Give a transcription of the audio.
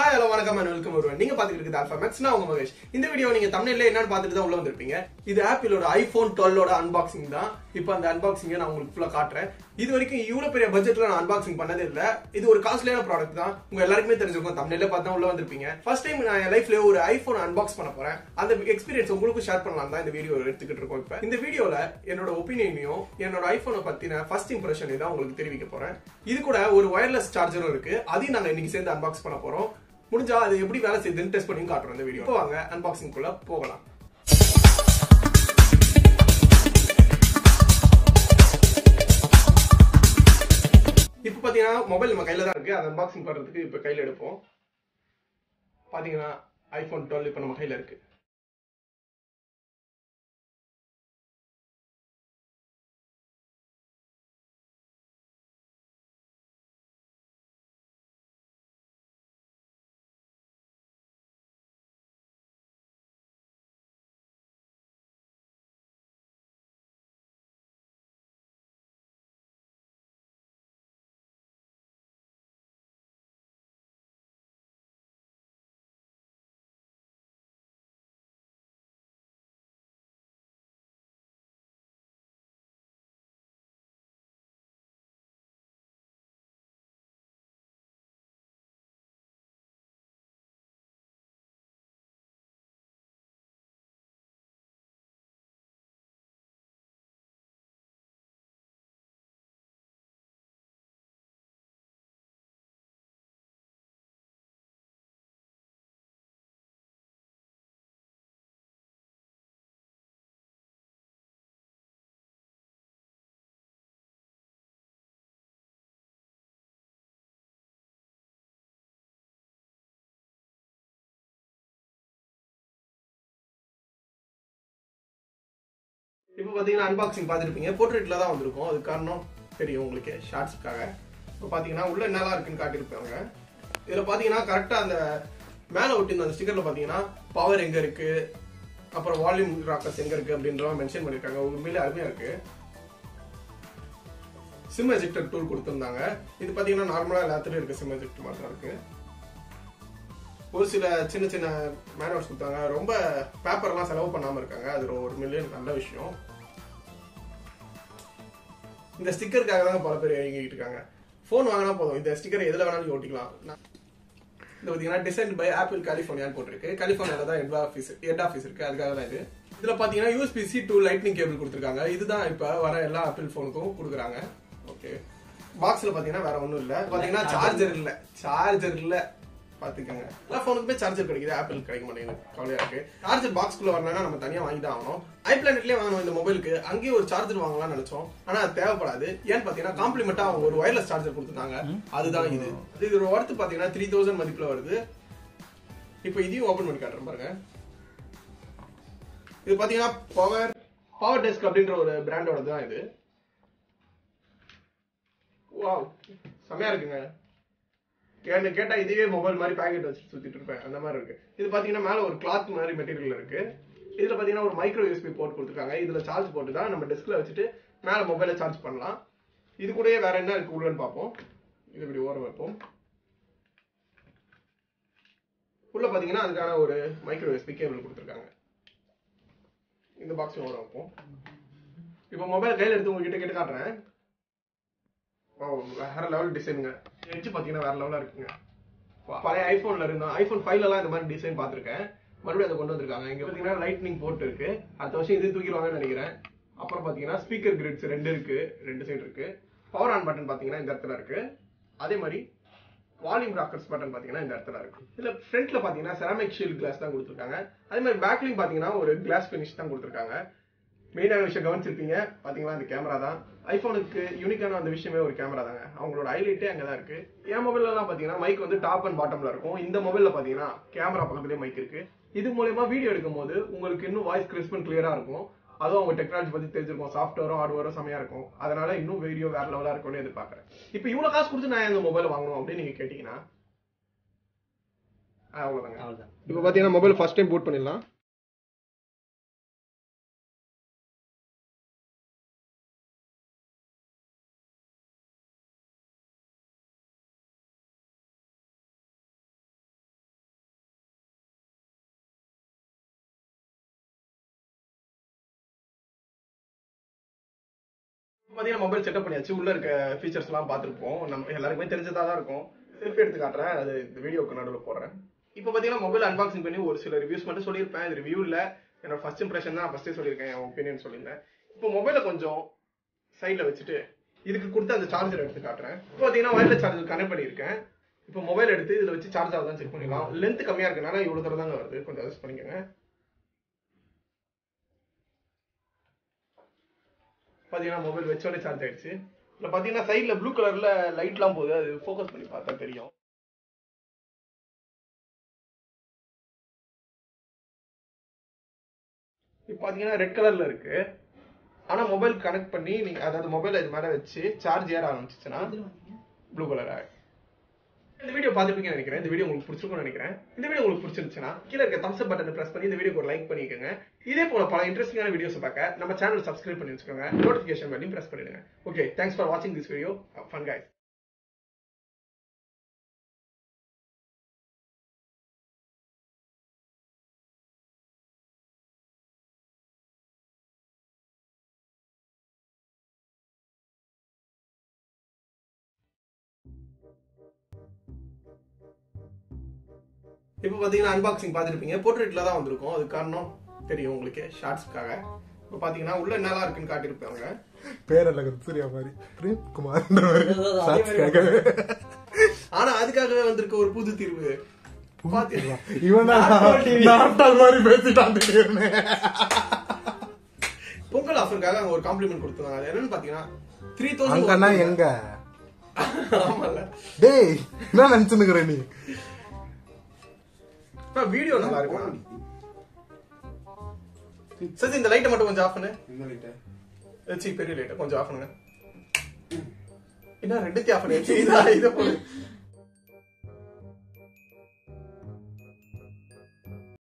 Hi hello வணக்கம் and welcome ஒருவன் நீங்க பாத்துக்கிட்டு இருக்குது ஆல்பா மேக்ஸ் நான் உங்க மகேஷ். இந்த வீடியோ நீங்க தமிழ்ல என்னன்னு பார்த்துட்டு தான் உள்ள வந்திருப்பீங்க. இது ஆப்பிளோட ஐபோன் டுவெல்லோட அன்பாக்சிங் தான். இப்போ அந்த அன்பாக்சிங்கை நான் உங்களுக்கு ஃபுல்லா காட்டுறேன். இது வரைக்கும் இவ்வளவு பெரிய பட்ஜெட்ல நான் அன்பாக்சிங் பண்ணதே இல்ல. இது ஒரு காஸ்ட்லியான ப்ராடக்ட் தான். உங்க எல்லாருக்குமே தெரிஞ்சிருக்கும். தமிழ்ல பார்த்தா உள்ள வந்திருப்பீங்க. ஃபர்ஸ்ட் டைம் நான் என் லைஃப்ல ஒரு ஐபோன் அன்பாக்ஸ் பண்ண போறேன். அந்த எக்ஸ்பீரியன்ஸ் உங்களுக்கும் ஷேர் பண்ணலாம் தான் இந்த வீடியோ எடுத்துக்கிட்டு இருக்கோம் இப்போ. இந்த வீடியோல என்னோட ஒப்பீனியனையும் என்னோட ஐபோனை பத்தின ஃபர்ஸ்ட் இம்ப்ரெஷன் தான் உங்களுக்கு தெரிவிக்க போறேன். இது கூட ஒரு ஒயர்லெஸ் சார்ஜரும் இருக்கு. அதையும் நாங்க இன்னைக்கு சேர்ந்து அன்பாக்ஸ் பண்ண போறோம். முடிஞ்சா அது எப்படி வேலை செய்யுதுன்னு டெஸ்ட் பண்ணி காட்டுறோம் இந்த வீடியோ வாங்க அன்பாக்சிங் குள்ள போகலாம். இப்போ பார்த்தீங்கன்னா மொபைல் நம்ம கையில் தான் இருக்குது அதை அன்பாக்சிங் பண்ணுறதுக்கு இப்போ கையில் எடுப்போம். பார்த்தீங்கன்னா ஐஃபோன் டுவெல் இப்போ நம்ம கையில் இருக்குது இப்போ பார்த்தீங்கன்னா அன்பாக்சிங் பார்த்துருப்பீங்க. போர்ட்ரேட்டில் தான் வந்திருக்கும். அது காரணம் தெரியும் உங்களுக்கு ஷார்ட்ஸ்க்காக இப்போ பார்த்தீங்கன்னா உள்ளே என்னலாம் இருக்குன்னு காட்டியிருப்பாங்க இதில் பார்த்தீங்கன்னா கரெக்டாக அந்த மேலே ஒட்டின அந்த ஸ்டிக்கரில் பார்த்தீங்கன்னா பவர் எங்கே இருக்குது அப்புறம் வால்யூம் ராக்கர்ஸ் எங்கே இருக்குது அப்படின்றத மென்ஷன் பண்ணிருக்காங்க உண்மையிலே அருமையாக இருக்குது சிம் எஜெக்டர் டூல் கொடுத்துருந்தாங்க. இது பார்த்தீங்கன்னா நார்மலாக எல்லாத்துலேயும் இருக்குது சிம் எஜெக்டர் மாதிரி தான் ஒரு சில சின்ன சின்ன மேனுவல்ஸ் கொடுத்தாங்க. ரொம்ப பேப்பர்லாம் செலவு பண்ணாமல் இருக்காங்க. அது ஒரு மில்லியன் நல்ல விஷயம். இந்த ஸ்டிக்கருக்காக தான் பல பேர் இயங்கிட்டு இருக்காங்க. ஃபோன் வாங்கினா போதும். இந்த ஸ்டிக்கர் எதில் வேணாலும் ஓட்டிக்கலாம். இது பார்த்தீங்கன்னா டிசைன் பை ஆப்பிள் கலிஃபோர்னியான்னு போட்டிருக்கு. கலிஃபோர்னியாவில் தான் ஹெட் ஆஃபீஸ் ஹெட் ஆஃபீஸ் இருக்குது அதுக்காக தான் இது. இதில் பார்த்தீங்கன்னா யூஎஸ்பிசி டூ லைட்னிங் கேபிள் கொடுத்துருக்காங்க. இதுதான் இப்போ வர எல்லா ஆப்பிள் ஃபோனுக்கும் கொடுக்குறாங்க. ஓகே பாக்ஸில் பார்த்தீங்கன்னா வேற ஒன்றும் இல்லை. பார்த்தீங்கன்னா சார்ஜர் இல்லை. சார்ஜர் இல்லை. பார்த்துக்கோங்க எல்லா ஃபோனுக்குமே சார்ஜர் கிடைக்குது ஆப்பிள் கிடைக்க மாட்டேங்குது. கவலையா இருக்கு. சார்ஜர் பாக்ஸ்குள்ள வரலன்னா நம்ம தனியா வாங்கி தான் ஆகணும். ஐ வாங்கணும் இந்த மொபைலுக்கு அங்கேயே ஒரு சார்ஜர் வாங்கலாம்னு நினைச்சோம். ஆனா அது தேவைப்படாது. ஏன்னு பாத்தீங்கன்னா காம்ப்ளிமெண்டா அவங்க ஒரு ஒயர்லெஸ் சார்ஜர் கொடுத்துருந்தாங்க அதுதான் இது. இது ஒரு ஒர்த்து பாத்தீங்கன்னா த்ரீ தௌசண்ட் மதிப்புல வருது. இப்போ இதையும் ஓபன் பண்ணி காட்டுறேன் பாருங்க. இது பாத்தீங்கன்னா பவர் பவர் டெஸ்க் அப்படின்ற ஒரு பிராண்டோட தான் இது. வாவ் செமையா இருக்குங்க. கேட்டு கேட்டா இதுவே மொபைல் மாதிரி பேக்கெட் வச்சு சுத்திட்டு இருப்பேன். அந்த மாதிரி இருக்கு. இது பாத்தீங்கன்னா மேல ஒரு கிளாத் மாதிரி மெட்டீரியல் இருக்கு. இதுல பாத்தீங்கன்னா ஒரு மைக்ரோ யூஎஸ்பி போர்ட் கொடுத்துருக்காங்க. இதுல சார்ஜ் போட்டு தான் நம்ம டெஸ்க்ல வச்சுட்டு மேல மொபைல சார்ஜ் பண்ணலாம். இது கூடயே வேற என்ன இருக்கு உள்ளன்னு பார்ப்போம். இது இப்படி ஓரம் வைப்போம். உள்ள பாத்தீங்கன்னா அதுக்கான ஒரு மைக்ரோ யூஎஸ்பி கேபிள் கொடுத்துருக்காங்க. இந்த பாக்ஸ் ஓரம் வைப்போம். இப்போ மொபைல் கையில் எடுத்து உங்ககிட்ட கேட்டு காட்டுறேன். வேற லெவல் டிசைனுங்க எட்ஜ் பாத்தீங்கன்னா வேற லெவலா இருக்குங்க. பழைய ஐபோன்ல இருந்தா ஐபோன் ஃபைவ்ல எல்லாம் இந்த மாதிரி டிசைன் பார்த்திருக்கேன் மறுபடியும் அதை கொண்டு வந்திருக்காங்க. இங்க பாத்தீங்கன்னா லைட்னிங் போர்ட் இருக்கு. அடுத்த வருஷம் இது தூக்கிடுவாங்கன்னு நினைக்கிறேன். அப்புறம் பாத்தீங்கன்னா ஸ்பீக்கர் கிரிட்ஸ் ரெண்டு இருக்கு. ரெண்டு சைடு இருக்கு. பவர் ஆன் பட்டன் பாத்தீங்கன்னா இந்த இடத்துல இருக்கு. அதே மாதிரி வால்யூம் ராக்கர்ஸ் பட்டன் பாத்தீங்கன்னா இந்த இடத்துல இருக்கு. இதுல ஃப்ரண்ட்ல பாத்தீங்கன்னா செராமிக் ஷீல்ட் கிளாஸ் தான் கொடுத்துருக்காங்க. அதே மாதிரி பேக்லையும் பாத்தீங்கன்னா ஒரு கிளாஸ் ஃபினிஷ் தான் கொடுத்துருக்காங்க. மெயினான விஷயம் கவனிச்சிருப்பீங்க. பாத்தீங்களா அந்த கேமரா தான். ஐபோனுக்கு யூனிக்கான அந்த விஷயமே ஒரு கேமரா தாங்க. அவங்களோட ஹைலைட்டே அங்கே தான் இருக்கு. என் மொபைல்ல எல்லாம் பாத்தீங்கன்னா மைக் வந்து டாப் அண்ட் பாட்டம்ல இருக்கும். இந்த மொபைல்ல பாத்தீங்கன்னா கேமரா பக்கத்துலேயே மைக் இருக்கு. இது மூலயமா வீடியோ எடுக்கும் போது உங்களுக்கு இன்னும் வாய்ஸ் கிறிஸ்ப் அண்ட் கிளியரா இருக்கும். அதுவும் அவங்க டெக்னாலஜி பத்தி தெரிஞ்சிருக்கும். சாஃப்ட்வேரும் ஹார்ட்வேரும் செமையா இருக்கும். அதனால இன்னும் வீடியோ வேற லெவலா இருக்கும்னு எதிர்பார்க்கறேன். இப்போ இவ்வளவு காசு கொடுத்து நான் இந்த மொபைல் வாங்கணும் அப்படின்னு நீங்க கேட்டீங்கன்னா அவ்வளவுதான். இப்போ பாத்தீங்கன்னா மொபைல் ஃபர்ஸ்ட் டைம் பூட் பண்ணிடலாம். பார்த்தீங்கன்னா மொபைல் செட்டப் பண்ணியாச்சு. உள்ள இருக்க ஃபீச்சர்ஸ் எல்லாம் பார்த்துருப்போம். நம்ம எல்லாருக்குமே தெரிஞ்சதா தான் இருக்கும். செல்ஃபி எடுத்து காட்டுறேன். அது இந்த வீடியோக்கு நடுவில் போடுறேன். இப்போ பார்த்தீங்கன்னா மொபைல் அன்பாக்சிங் பண்ணி ஒரு சில ரிவ்யூஸ் மட்டும் சொல்லியிருப்பேன். இது ரிவ்யூ என்னோட ஃபர்ஸ்ட் இம்ப்ரெஷன் தான் நான் ஃபர்ஸ்டே சொல்லியிருக்கேன். என் ஒப்பீனியன் சொல்லியிருந்தேன். இப்போ மொபைலை கொஞ்சம் சைடில் வச்சுட்டு இதுக்கு கொடுத்து அந்த சார்ஜர் எடுத்து காட்டுறேன். இப்போ பார்த்தீங்கன்னா வயர்லெஸ் சார்ஜர் கனெக்ட் பண்ணியிருக்கேன். இப்போ மொபைல் எடுத்து இதில் வச்சு சார்ஜ் ஆகுதான் செக் பண்ணிக்கலாம் லென்த் கம்மியாக இருக்கனால இவ்வளோ தூரம் தாங்க வருது. கொஞ்சம் அட்ஜஸ்ட் பண்ணிக்கோங்க. பாத்தீங்கன்னா மொபைல் வச்சோடனே சார்ஜ் ஆயிடுச்சு. இதுல பாத்தீங்கன்னா சைடுல ப்ளூ கலர்ல லைட்லாம் போகுது. அது ஃபோக்கஸ் பண்ணி பார்த்தா தெரியும். இப்போ பாத்தீங்கன்னா ரெட் கலர்ல இருக்கு. ஆனா மொபைல் கனெக்ட் பண்ணி நீங்க அதாவது மொபைல் இது மேல வச்சு சார்ஜ் ஏற ஆரம்பிச்சிச்சுன்னா ப்ளூ கலர் ஆகும் இந்த வீடியோ பார்த்துருப்பீங்கன்னு நினைக்கிறேன். இந்த வீடியோ உங்களுக்கு பிடிச்சிருக்கும்னு நினைக்கிறேன். இந்த வீடியோ உங்களுக்கு பிடிச்சிருந்துச்சுன்னா கீழே இருக்க தம்ஸ் பட்டனை பிரஸ் பண்ணி இந்த வீடியோக்கு ஒரு லைக் பண்ணிக்கோங்க. இதே போல பல இன்ட்ரெஸ்டிங்கான வீடியோஸ் பார்க்க நம்ம சேனல் சப்ஸ்கிரைப் பண்ணி வச்சுக்கோங்க. நோட்டிஃபிகேஷன் பண்ணி பிரஸ் பண்ணிடுங்க. ஓகே தேங்க்ஸ் ஃபார் வாட்சிங் திஸ் வீடியோ ஃபன் கைஸ் இப்போ பாத்தீங்கன்னா அன்பாக்சிங் பார்த்துருப்பீங்க. போர்ட்ரேட்ல தான் வந்திருக்கும். அது காரணம் தெரியும் உங்களுக்கு ஷார்ட்ஸ்க்காக இப்போ பாத்தீங்கன்னா உள்ள என்னலாம் இருக்குன்னு காட்டியிருப்பாங்க. பேரல்ல சூர்யா மாதிரி. ஆனா அதுக்காகவே வந்திருக்க ஒரு புது தீர்வு. பொங்கல் ஆஃபருக்காக அங்க ஒரு காம்ப்ளிமெண்ட் கொடுத்தாங்க என்னன்னு பாத்தீங்கன்னா த்ரீ தௌசண்ட் எங்க? ஆமால டேய் என்ன நினைச்சுனுக்குற நீ? வீடியோ நல்லா இருக்கும் சரி இந்த லைட்டை மட்டும் கொஞ்சம் ஆஃப் பண்ணு. சி பெரிய லைட்டை கொஞ்சம் ஆஃப் பண்ணுங்க. என்ன ரெண்டுத்தையும் ஆஃப் பண்ணி. இதை போடு.